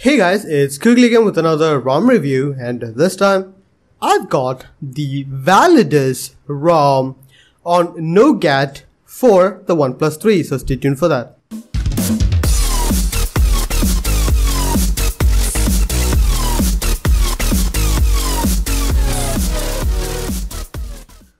Hey guys, it's Koogly again with another ROM review and this time I've got the Validus ROM on Nougat for the OnePlus 3 so stay tuned for that.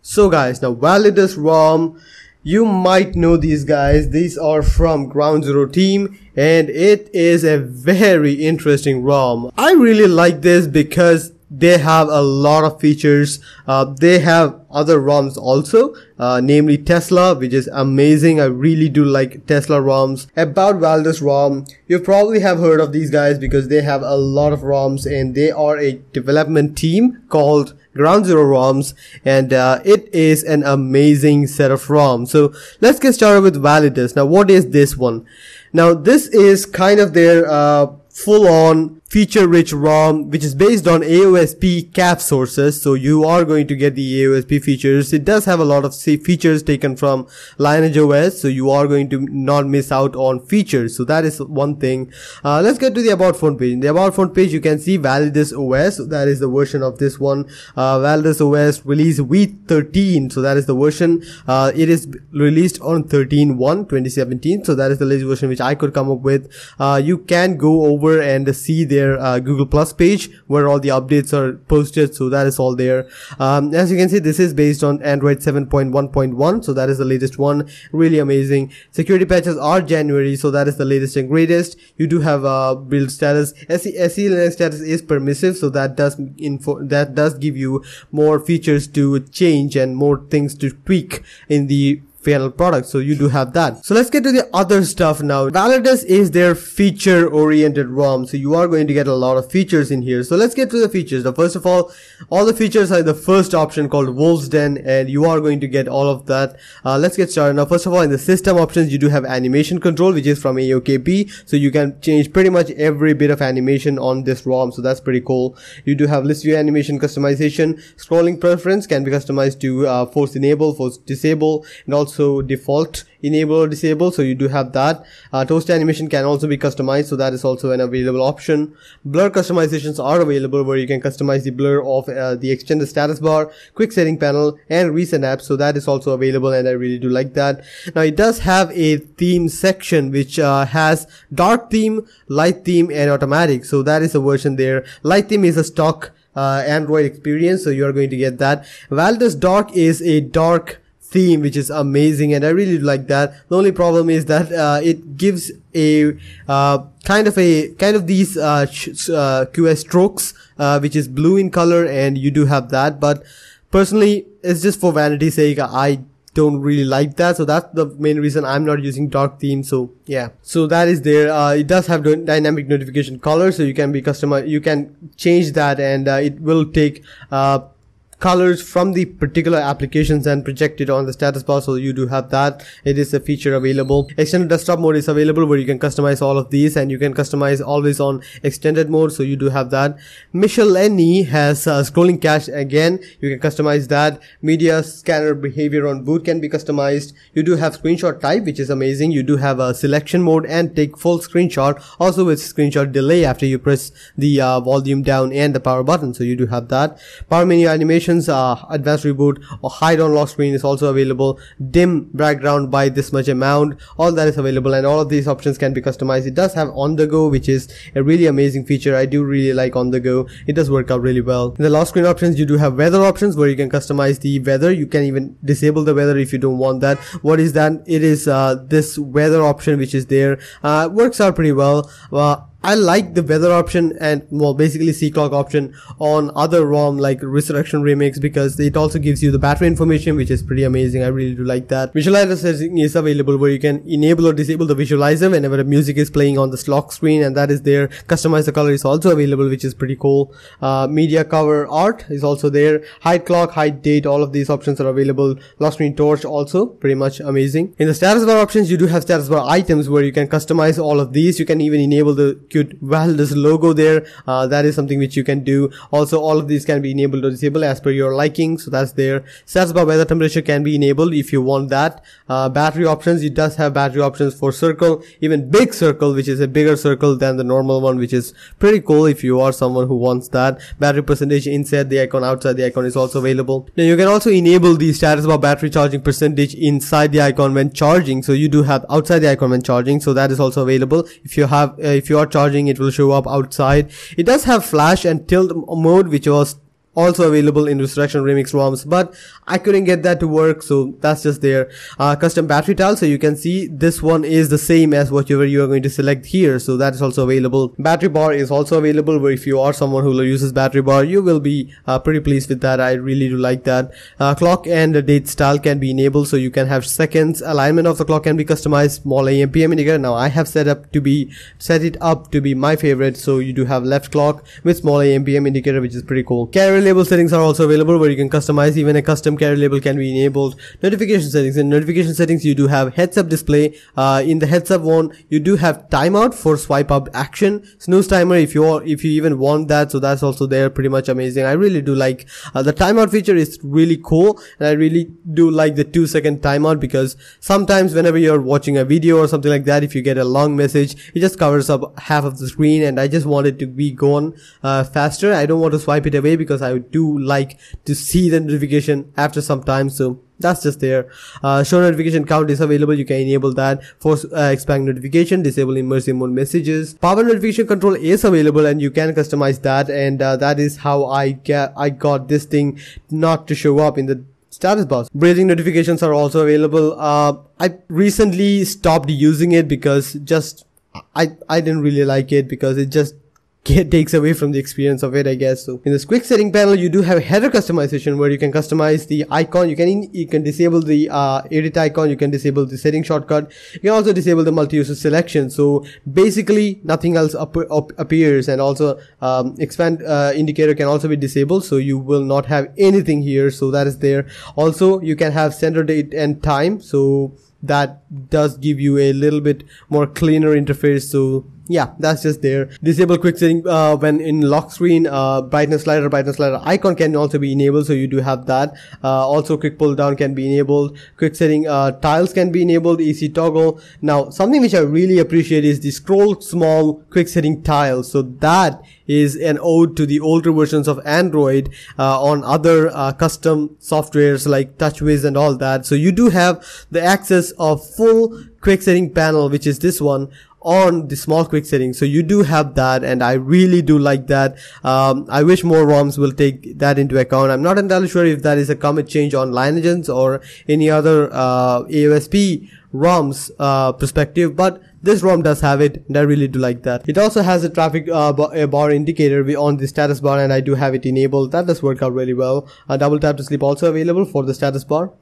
So guys, now Validus ROM you might know these guys. These are from Ground Zero team and it is a very interesting ROM. I really like this because they have a lot of features. Uh, they have other ROMs also, uh, namely Tesla, which is amazing. I really do like Tesla ROMs. About Validus ROM, you probably have heard of these guys because they have a lot of ROMs and they are a development team called Ground Zero ROMs and uh, it is an amazing set of ROMs. So let's get started with Validus. Now what is this one? Now this is kind of their uh, full on feature rich ROM which is based on AOSP CAF sources. So you are going to get the AOSP features. It does have a lot of features taken from Lineage OS so you are going to not miss out on features. So that is one thing. Uh, let's get to the about phone page. In the about phone page you can see Validus OS that is the version of this one. Uh, Validus OS release V13 so that is the version. Uh, it is released on 13 1 2017 so that is the latest version which I could come up with. Uh, you can go over and see their uh, Google Plus page where all the updates are posted. So that is all there. Um, as you can see, this is based on Android 7.1.1. So that is the latest one. Really amazing. Security patches are January. So that is the latest and greatest. You do have uh, build status. SE, SE Linux status is permissive. So that does info, that does give you more features to change and more things to tweak in the final product. So you do have that. So let's get to the other stuff now. Validus is their feature oriented ROM. So you are going to get a lot of features in here. So let's get to the features. Now, first of all, all the features are the first option called Wolf's Den and you are going to get all of that. Uh, let's get started. Now, first of all, in the system options, you do have animation control, which is from AOKP. So you can change pretty much every bit of animation on this ROM. So that's pretty cool. You do have list view animation customization. Scrolling preference can be customized to uh, force enable, force disable, and also also default enable or disable so you do have that. Uh, toast animation can also be customized so that is also an available option. Blur customizations are available where you can customize the blur of uh, the extended status bar quick setting panel and recent apps so that is also available and i really do like that. Now it does have a theme section which uh, has dark theme light theme and automatic so that is a version there. Light theme is a stock uh, Android experience, so you are going to get that. Validus Dark is a dark theme which is amazing and I really like that. The only problem is that uh, it gives a uh, kind of a kind of these uh, uh QS strokes uh, which is blue in color and you do have that but personally it's just for vanity's sake I don't really like that so that's the main reason i'm not using dark theme so yeah so that is there uh, it does have dynamic notification color so you can be customer you can change that and uh, it will take uh, colors from the particular applications and project it on the status bar so you do have that. It is a feature available. Extended desktop mode is available where you can customize all of these and you can customize always on extended mode so you do have that. Michelini has uh, scrolling cache again. You can customize that. Media scanner behavior on boot can be customized. You do have screenshot type which is amazing. You do have a selection mode and take full screenshot. Also with screenshot delay after you press the uh, volume down and the power button so you do have that. Power menu animation uh, advanced reboot or hide on lock screen is also available. Dim background by this much amount all that is available and all of these options can be customized. It does have on the go which is a really amazing feature. I do really like on the go. It does work out really well. In the lock screen options you do have weather options where you can customize the weather. You can even disable the weather if you don't want that. What is that? It is uh, this weather option which is there. Uh, works out pretty well. Uh, I like the weather option and well basically C-clock option on other ROM like Resurrection Remix because it also gives you the battery information which is pretty amazing. I really do like that. Visualizer setting is available where you can enable or disable the visualizer whenever the music is playing on the lock screen and that is there. Customize the color is also available which is pretty cool. Uh, media cover art is also there. Hide clock, hide date, all of these options are available. Lock screen torch also pretty much amazing. In the status bar options you do have status bar items where you can customize all of these. You can even enable the cute Validus logo there. Uh, that is something which you can do. Also, all of these can be enabled or disabled as per your liking. So that's there. Status bar weather temperature can be enabled if you want that. Uh, battery options, it does have battery options for circle, even big circle, which is a bigger circle than the normal one, which is pretty cool if you are someone who wants that. Battery percentage inside the icon, outside the icon is also available. Now you can also enable the status bar battery charging percentage inside the icon when charging. So you do have outside the icon when charging. So that is also available. If you have, uh, if you are charging, it will show up outside. It does have flash and tilt mode, which was also available in Resurrection Remix ROMs, but I couldn't get that to work, so that's just there. Uh, custom battery tile, so you can see this one is the same as whatever you are going to select here, so that is also available. Battery bar is also available, where if you are someone who uses battery bar, you will be uh, pretty pleased with that. I really do like that. Uh, clock and date style can be enabled, so you can have seconds. Alignment of the clock can be customized. Small AM PM indicator. Now I have set up to be set it up to be my favorite, so you do have left clock with small AM PM indicator, which is pretty cool. Carrier label settings are also available where you can customize. Even a custom carrier label can be enabled. Notification settings. In notification settings you do have heads up display. Uh, in the heads up one you do have timeout for swipe up action. Snooze timer if you are, if you even want that. So that's also there. Pretty much amazing. I really do like uh, the timeout feature is really cool. And i really do like the two second timeout because sometimes whenever you're watching a video or something like that if you get a long message it just covers up half of the screen. And i just want it to be gone uh, faster. I don't want to swipe it away because i do like to see the notification after some time so that's just there. Uh, show notification count is available. You can enable that. Force uh, expand notification disable immersive mode messages. Power notification control is available and you can customize that. And uh, that is how i get i got this thing not to show up in the status bar. Breathing notifications are also available. Uh, i recently stopped using it because just i i didn't really like it because it just takes away from the experience of it, I guess. So in this quick setting panel, you do have header customization where you can customize the icon. You can you can disable the uh, edit icon. You can disable the setting shortcut. You can also disable the multi-user selection. So basically, nothing else up, up appears, and also um, expand uh, indicator can also be disabled. So you will not have anything here. So that is there. Also, you can have center date and time. So that does give you a little bit more cleaner interface so yeah that's just there. Disable quick setting uh, when in lock screen uh, brightness slider brightness slider icon can also be enabled so you do have that. Uh, also quick pull down can be enabled. Quick setting uh, tiles can be enabled EC toggle. Now something which I really appreciate is the scroll small quick setting tiles. So that is an ode to the older versions of Android uh, on other uh, custom softwares like TouchWiz and all that. So you do have the access of full quick setting panel which is this one on the small quick settings. So you do have that and I really do like that. Um, I wish more ROMs will take that into account. I'm not entirely sure if that is a commit change on Lineage OS or any other uh, AOSP ROMs uh, perspective, but this ROM does have it and I really do like that. It also has a traffic uh, bar indicator on the status bar and I do have it enabled. That does work out really well. A double tap to sleep also available for the status bar.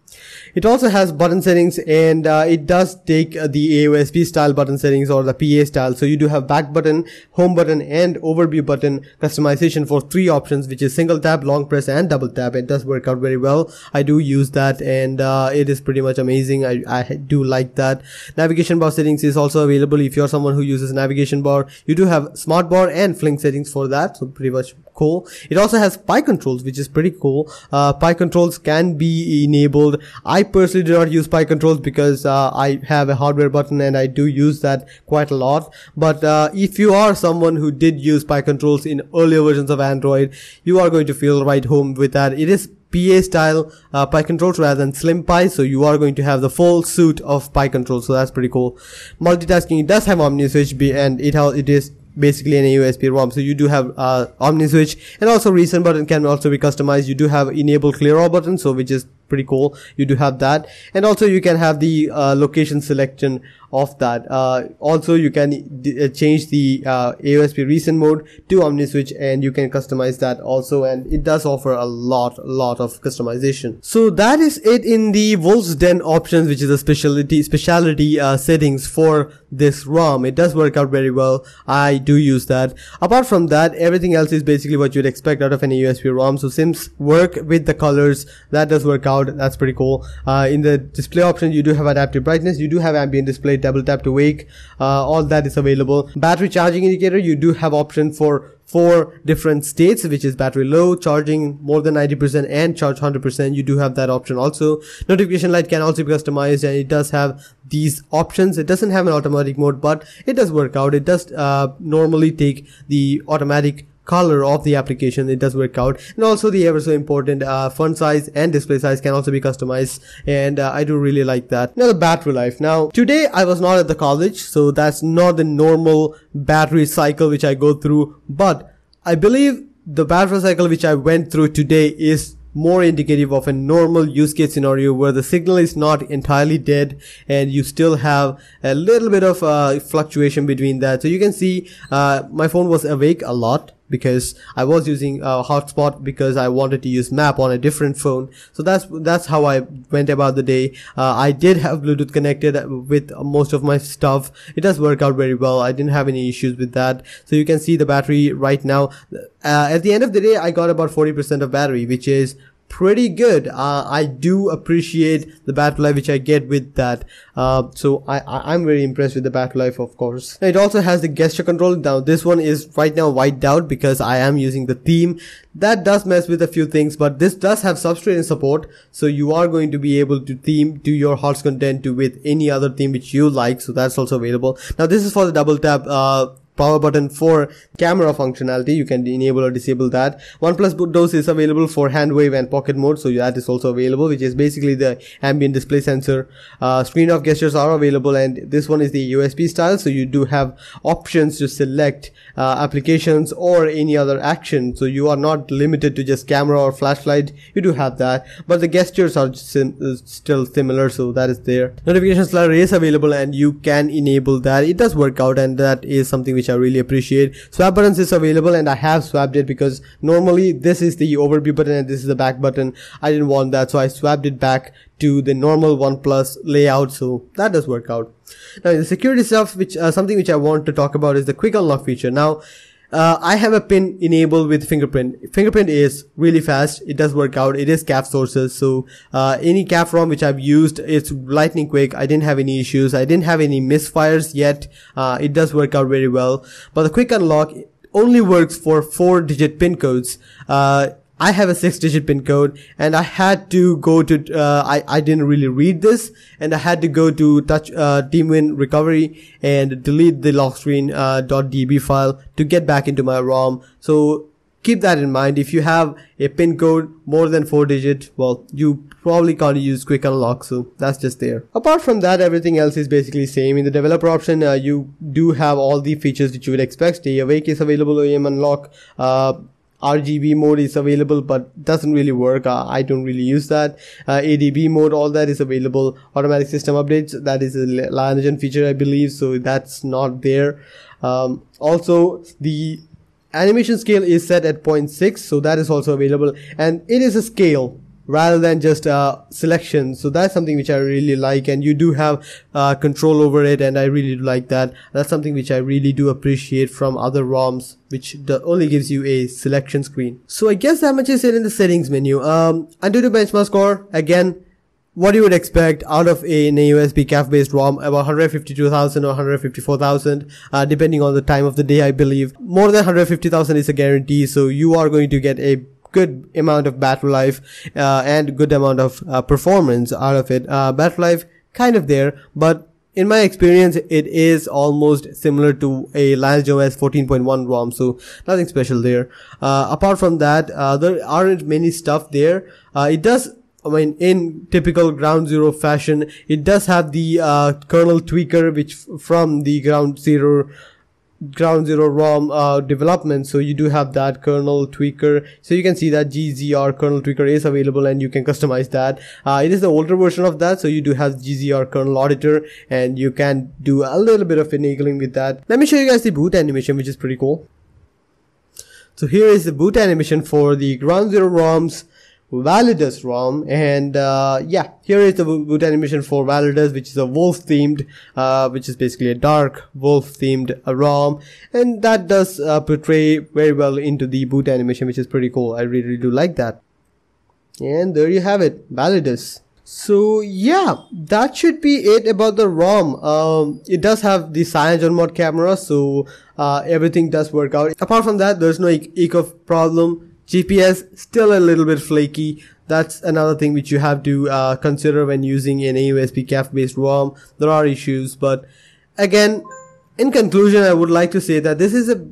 It also has button settings and uh, it does take uh, the AOSP style button settings or the PA style. So you do have back button, home button and overview button customization for three options which is single tap, long press and double tap. It does work out very well. I do use that and uh, it is pretty much amazing. I, I do like that. Navigation bar settings is also available if you're someone who uses navigation bar. You do have smart bar and Fling settings for that. So pretty much cool. It also has PIE controls which is pretty cool. Uh, PIE controls can be enabled I personally do not use PIE controls because uh, I have a hardware button and I do use that quite a lot. But uh, if you are someone who did use PIE controls in earlier versions of Android, you are going to feel right home with that. It is PA style uh, PIE controls rather than slim PIE. So you are going to have the full suit of PIE controls. So that's pretty cool. Multitasking, it does have OmniSwitch B and it, it is basically an AOSP ROM. So you do have uh, OmniSwitch and also recent button can also be customized. You do have enable clear all button, so which is pretty cool. You do have that, and also you can have the uh, location selection of that. Uh, also, you can d- uh, change the uh, AOSP recent mode to OmniSwitch, and you can customize that also. And it does offer a lot, lot of customization. So that is it in the Wolf's Den options, which is a specialty specialty uh, settings for this ROM. It does work out very well. I do use that. Apart from that, everything else is basically what you'd expect out of an AOSP ROM. So Sims work with the colors. That does work out that's pretty cool. Uh, in the display option you do have adaptive brightness you do have ambient display double tap to wake uh, all that is available. Battery charging indicator you do have option for four different states which is battery low charging more than 90% and charge 100% you do have that option also. Notification light can also be customized and it does have these options. It doesn't have an automatic mode but it does work out. It does uh, normally take the automatic color of the application it does work out. And also the ever so important uh, font size and display size can also be customized and uh, I do really like that. Now the battery life. Now today I was not at the college so that's not the normal battery cycle which I go through but I believe the battery cycle which I went through today is more indicative of a normal use case scenario where the signal is not entirely dead and you still have a little bit of uh, fluctuation between that. So you can see uh, my phone was awake a lot because I was using a hotspot because I wanted to use map on a different phone. So that's that's how I went about the day. Uh, I did have Bluetooth connected with most of my stuff. It does work out very well. I didn't have any issues with that. So you can see the battery right now. Uh, at the end of the day, I got about 40% of battery, which is pretty good. Uh, I do appreciate the battery life which I get with that. Uh, so I, I am very impressed with the battery life, of course. It also has the gesture control. Now this one is right now white out because I am using the theme. That does mess with a few things, but this does have substrate support, so you are going to be able to theme do your heart's content to with any other theme which you like. So that's also available. Now this is for the double tap. Uh, power button for camera functionality. You can enable or disable that. Oneplus Doze is available for hand wave and pocket mode so that is also available which is basically the ambient display sensor. Uh, screen off gestures are available and this one is the usb style so you do have options to select uh, applications or any other action. So you are not limited to just camera or flashlight. You do have that but the gestures are sim uh, still similar so that is there. Notification slider is available and you can enable that. It does work out and that is something which I really appreciate. Swap buttons is available and I have swapped it because normally this is the overview button and this is the back button. I didn't want that so I swapped it back to the normal OnePlus layout so that does work out. Now the security stuff which uh, something which I want to talk about is the quick unlock feature. Now uh, I have a pin enabled with fingerprint. Fingerprint is really fast. It does work out. It is CAF sources. So, uh, any CAF ROM which I've used, it's lightning quick. I didn't have any issues. I didn't have any misfires yet. Uh, it does work out very well. But the quick unlock only works for four digit pin codes. Uh, I have a six digit pin code and I had to go to, uh, I, I didn't really read this and I had to go to touch, uh, TeamWin recovery and delete the lock screen, uh, .db file to get back into my ROM. So keep that in mind. If you have a pin code more than four digit, well, you probably can't use quick unlock. So that's just there. Apart from that, everything else is basically same. In the developer option, uh, you do have all the features which you would expect. Stay awake is available, OEM unlock, uh, RGB mode is available but doesn't really work. Uh, I don't really use that. Uh, ADB mode all that is available. Automatic system updates that is a Lion feature I believe so that's not there. Um, also the animation scale is set at 0.6 so that is also available. And it is a scale rather than just uh, selection. So that's something which I really like, and you do have uh, control over it, and I really like that. That's something which I really do appreciate from other ROMs, which only gives you a selection screen. So I guess that much is it in the settings menu. Um, Antutu benchmark score again. What you would expect out of a, an AOSP CAF based ROM, about 152,000 or 154,000, uh, depending on the time of the day, I believe. More than 150,000 is a guarantee, so you are going to get a good amount of battery life uh, and good amount of uh, performance out of it. Uh, battery life kind of there, but in my experience, it is almost similar to a Lineage OS 14.1 ROM, so nothing special there. Uh, apart from that, uh, there aren't many stuff there. Uh, it does I mean, in typical ground zero fashion, it does have the uh, kernel tweaker, which from the ground zero ground zero rom uh, development. So you do have that kernel tweaker. So you can see that gzr kernel tweaker is available and you can customize that. Uh, it is the older version of that. So you do have gzr Kernel Adiutor and you can do a little bit of finagling with that. Let me show you guys the boot animation which is pretty cool. So here is the boot animation for the ground zero roms Validus ROM and uh, yeah here is the boot animation for Validus which is a wolf themed uh, which is basically a dark wolf themed uh, ROM and that does uh, portray very well into the boot animation which is pretty cool. I really, really do like that. And there you have it validus. So yeah that should be it about the rom. Um, it does have the CyanogenMod camera so uh, everything does work out. Apart from that there's no eco problem gps still a little bit flaky that's another thing which you have to uh, consider when using an AOSP CAF based ROM. There are issues, but again, in conclusion, I would like to say that this is a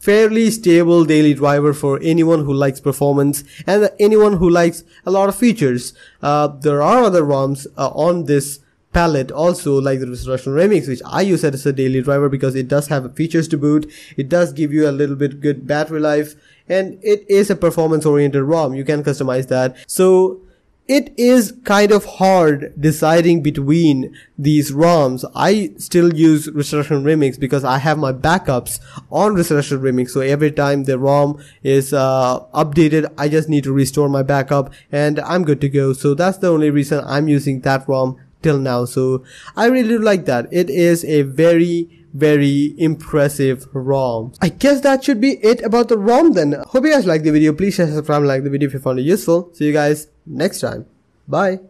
fairly stable daily driver for anyone who likes performance and anyone who likes a lot of features. Uh, there are other ROMs uh, on this palette also like the Resurrection Remix which I use as a daily driver because it does have features to boot. It does give you a little bit good battery life and it is a performance oriented ROM. You can customize that. So it is kind of hard deciding between these ROMs. I still use Resurrection Remix because I have my backups on Resurrection Remix. So every time the ROM is uh, updated, I just need to restore my backup and I'm good to go. So that's the only reason I'm using that ROM till now. So I really like that. It is a very very impressive ROM. I guess that should be it about the ROM then. Hope you guys liked the video. Please share, subscribe, and like the video if you found it useful. See you guys next time. Bye.